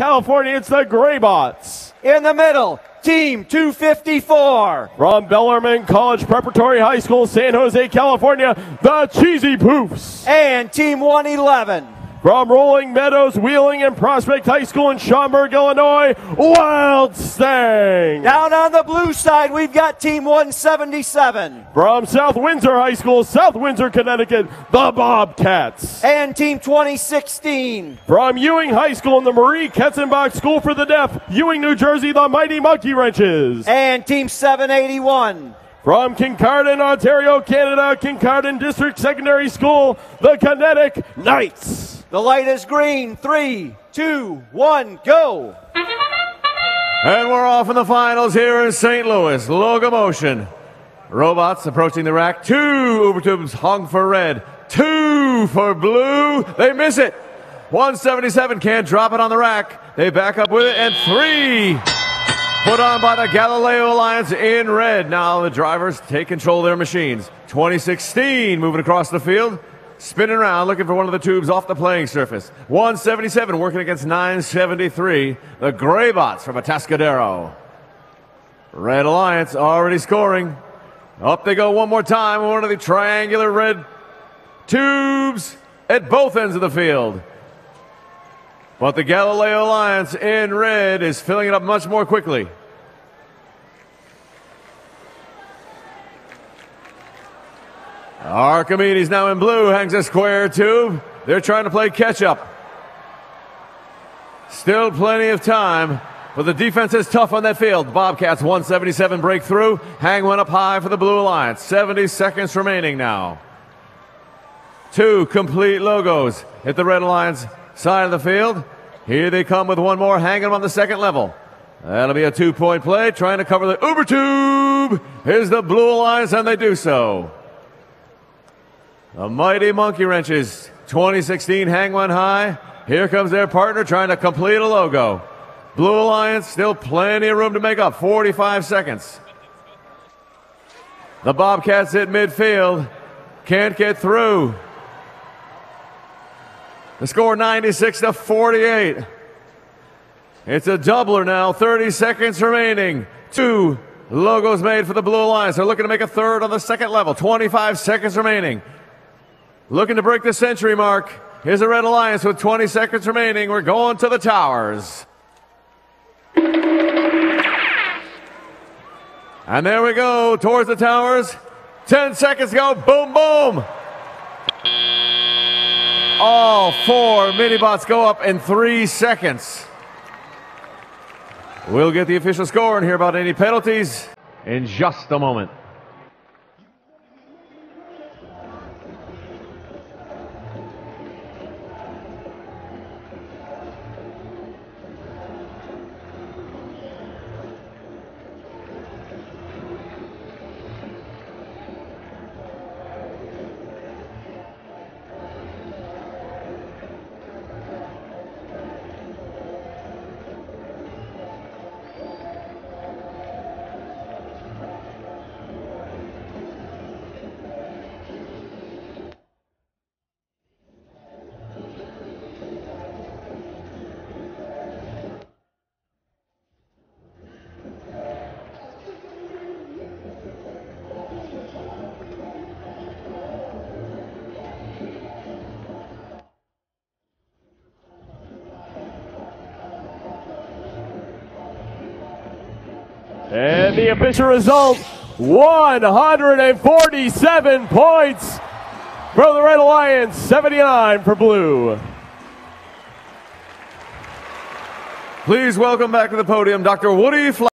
California, it's the Greybots. In the middle, Team 254. From Bellarmine College Preparatory High School, San Jose, California, the Cheesy Poofs. And Team 111. From Rolling Meadows, Wheeling, and Prospect High School in Schaumburg, Illinois, WildStang. Down on the blue side, we've got Team 177. From South Windsor High School, South Windsor, Connecticut, the Bobcats. And Team 2016. From Ewing High School and the Marie Katzenbach School for the Deaf, Ewing, New Jersey, the Mighty Monkey Wrenches. And Team 781. From Kincardine, Ontario, Canada, Kincardine District Secondary School, the Kinetic Knights. The light is green. Three, two, one, go. And we're off in the finals here in St. Louis. Logomotion. Robots approaching the rack. Two Ubertubes hung for red. Two for blue. They miss it. 177 can't drop it on the rack. They back up with it. And three put on by the Galileo Alliance in red. Now the drivers take control of their machines. 2016 moving across the field. Spinning around, looking for one of the tubes off the playing surface. 177 working against 973. The Greybots from Atascadero. Red Alliance already scoring. Up they go one more time. One of the triangular red tubes at both ends of the field. But the Galileo Alliance in red is filling it up much more quickly. Archimedes now in blue hangs a square tube. They're trying to play catch up. Still plenty of time, but the defense is tough on that field. Bobcats 177 breakthrough. Hang one up high for the Blue Alliance. 70 seconds remaining now. Two complete logos hit the Red Alliance side of the field. Here they come with one more hanging them on the second level. That'll be a two point play. Trying to cover the Uber tube. Here's the Blue Alliance, and they do so. The mighty Monkey Wrenches 2016 hang one high. Here comes their partner trying to complete a logo. Blue Alliance still plenty of room to make up. 45 seconds. The Bobcats hit midfield. Can't get through. The score 96 to 48. It's a doubler now. 30 seconds remaining. Two logos made for the Blue Alliance. They're looking to make a third on the second level. 25 seconds remaining. Looking to break the century mark. Here's the Red Alliance with 20 seconds remaining. We're going to the towers. And there we go, towards the towers. 10 seconds go. Boom, boom. All four mini-bots go up in three seconds. We'll get the official score and hear about any penalties in just a moment. And the official result 147 points for the Red Alliance, 79 for Blue. Please welcome back to the podium Dr. Woodie.